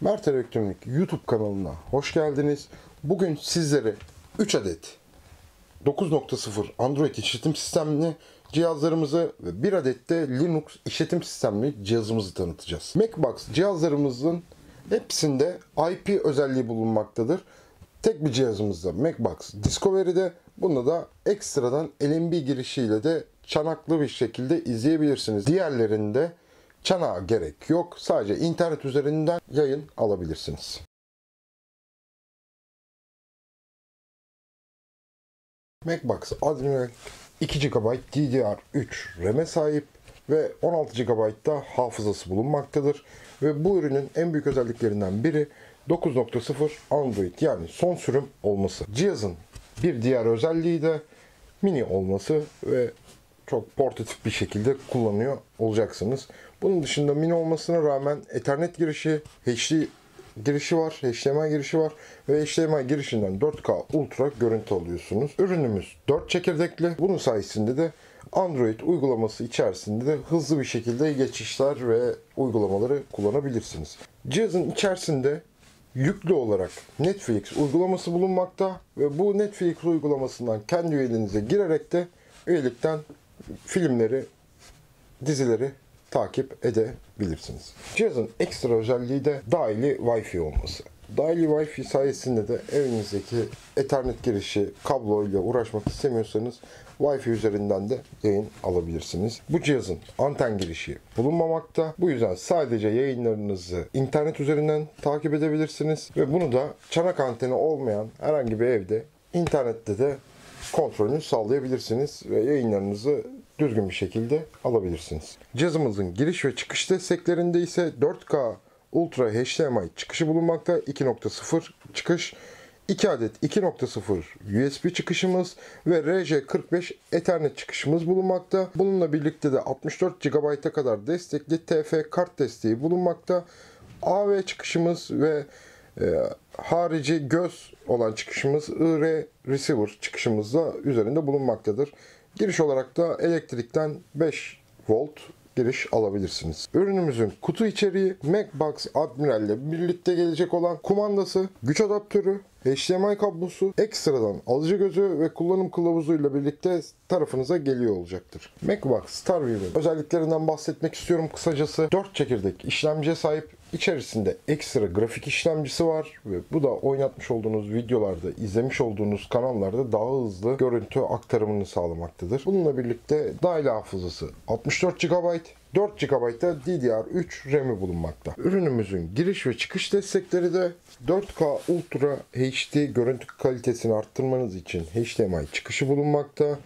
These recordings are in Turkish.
Mert Elektronik YouTube kanalına hoş geldiniz. Bugün sizlere 3 adet 9.0 Android işletim sistemli cihazlarımızı ve 1 adet de Linux işletim sistemli cihazımızı tanıtacağız. Macbox cihazlarımızın hepsinde IP özelliği bulunmaktadır. Tek bir cihazımızda Macbox Discovery'de bunda da ekstradan LNB girişiyle de çanaklı bir şekilde izleyebilirsiniz. Diğerlerinde çanağa gerek yok. Sadece internet üzerinden yayın alabilirsiniz. Macbox Adreno 2 GB DDR3 RAM'e sahip ve 16 GB da hafızası bulunmaktadır. Ve bu ürünün en büyük özelliklerinden biri 9.0 Android yani son sürüm olması. Cihazın bir diğer özelliği de mini olması ve çok portatif bir şekilde kullanıyor olacaksınız. Bunun dışında mini olmasına rağmen Ethernet girişi, HD girişi var, HDMI girişi var ve HDMI girişinden 4K Ultra görüntü alıyorsunuz. Ürünümüz 4 çekirdekli. Bunun sayesinde de Android uygulaması içerisinde de hızlı bir şekilde geçişler ve uygulamaları kullanabilirsiniz. Cihazın içerisinde yüklü olarak Netflix uygulaması bulunmakta ve bu Netflix uygulamasından kendi üyeliğinize girerek de üyelikten filmleri, dizileri takip edebilirsiniz. Cihazın ekstra özelliği de dahili Wi-Fi olması. Dahili Wi-Fi sayesinde de evinizdeki Ethernet girişi kabloyla uğraşmak istemiyorsanız Wi-Fi üzerinden de yayın alabilirsiniz. Bu cihazın anten girişi bulunmamakta. Bu yüzden sadece yayınlarınızı internet üzerinden takip edebilirsiniz ve bunu da çanak anteni olmayan herhangi bir evde internette de kontrolünü sağlayabilirsiniz ve yayınlarınızı düzgün bir şekilde alabilirsiniz. Cihazımızın giriş ve çıkış desteklerinde ise 4K Ultra HDMI çıkışı bulunmakta. 2.0 çıkış 2 adet 2.0 USB çıkışımız ve RJ45 Ethernet çıkışımız bulunmakta. Bununla birlikte de 64 GB'a kadar destekli TF kart desteği bulunmakta. AV çıkışımız ve e, harici göz olan çıkışımız IR receiver çıkışımız da üzerinde bulunmaktadır. Giriş olarak da elektrikten 5 volt giriş alabilirsiniz. Ürünümüzün kutu içeriği Macbox Admiral ile birlikte gelecek olan kumandası, güç adaptörü, HDMI kablosu, ekstradan alıcı gözü ve kullanım kılavuzuyla birlikte tarafınıza geliyor olacaktır. Macbox Starview'in özelliklerinden bahsetmek istiyorum kısacası. 4 çekirdek işlemciye sahip İçerisinde ekstra grafik işlemcisi var ve bu da oynatmış olduğunuz videolarda, izlemiş olduğunuz kanallarda daha hızlı görüntü aktarımını sağlamaktadır. Bununla birlikte dahil hafızası 64 GB, 4 GB da DDR3 RAM'i bulunmakta. Ürünümüzün giriş ve çıkış destekleri de 4K Ultra HD görüntü kalitesini arttırmanız için HDMI çıkışı bulunmakta.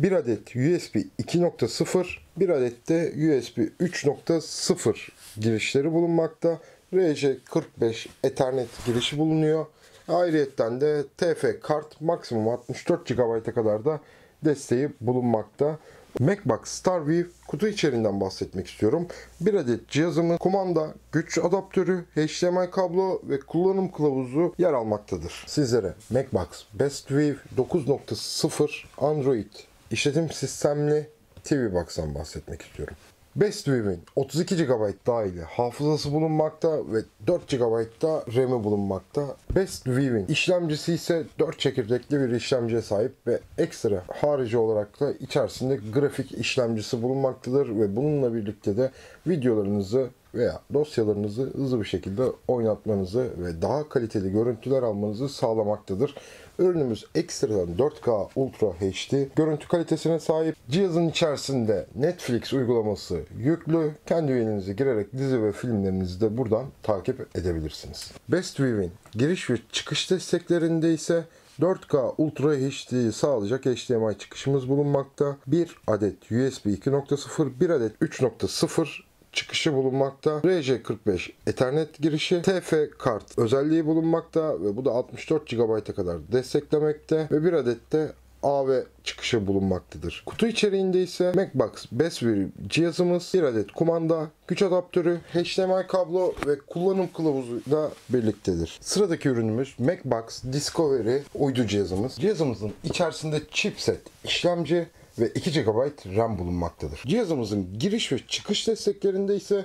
Bir adet USB 2.0, bir adet de USB 3.0 girişleri bulunmakta. RJ45 Ethernet girişi bulunuyor. Ayrıyetten de TF kart maksimum 64 GB'a kadar da desteği bulunmakta. Macbox Starview kutu içeriğinden bahsetmek istiyorum. Bir adet cihazımın kumanda, güç adaptörü, HDMI kablo ve kullanım kılavuzu yer almaktadır. Sizlere Macbox Best View 9.0 Android işletim sistemli TV Box'tan bahsetmek istiyorum. Best View'in 32 GB dahili hafızası bulunmakta ve 4 GB da RAM'i bulunmakta. Best View'in işlemcisi ise 4 çekirdekli bir işlemciye sahip ve ekstra harici olarak da içerisinde grafik işlemcisi bulunmaktadır ve bununla birlikte de videolarınızı veya dosyalarınızı hızlı bir şekilde oynatmanızı ve daha kaliteli görüntüler almanızı sağlamaktadır. Ürünümüz ekstradan 4K Ultra HD görüntü kalitesine sahip. Cihazın içerisinde Netflix uygulaması yüklü. Kendi üyeliğinize girerek dizi ve filmlerinizi de buradan takip edebilirsiniz. Best View'in giriş ve çıkış desteklerinde ise 4K Ultra HD'yi sağlayacak HDMI çıkışımız bulunmakta. 1 adet USB 2.0, 1 adet 3.0 çıkışı bulunmakta. RJ45 Ethernet girişi, TF kart özelliği bulunmakta ve bu da 64 GB'a kadar desteklemekte ve bir adet de AV çıkışı bulunmaktadır. Kutu içeriğinde ise Macbox Bestware cihazımız, bir adet kumanda, güç adaptörü, HDMI kablo ve kullanım kılavuzu da birliktedir. Sıradaki ürünümüz Macbox Discovery uydu cihazımız. Cihazımızın içerisinde chipset, işlemci ve 2 GB RAM bulunmaktadır. Cihazımızın giriş ve çıkış desteklerinde ise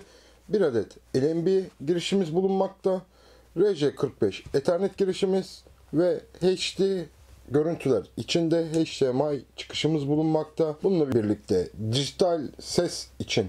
bir adet LNB girişimiz bulunmakta. RJ45 Ethernet girişimiz ve HD görüntüler içinde HDMI çıkışımız bulunmakta. Bununla birlikte dijital ses için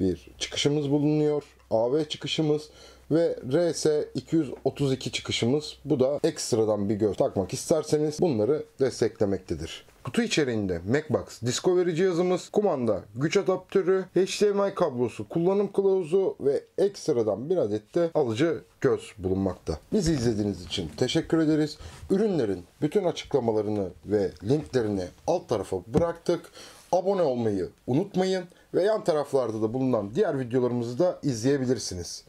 bir çıkışımız bulunuyor. AV çıkışımız ve RS232 çıkışımız. Bu da ekstradan bir göz takmak isterseniz bunları desteklemektedir. Kutu içeriğinde Macbox Discovery cihazımız, kumanda, güç adaptörü, HDMI kablosu, kullanım kılavuzu ve ekstradan bir adet de alıcı göz bulunmakta. Bizi izlediğiniz için teşekkür ederiz. Ürünlerin bütün açıklamalarını ve linklerini alt tarafa bıraktık. Abone olmayı unutmayın ve yan taraflarda da bulunan diğer videolarımızı da izleyebilirsiniz.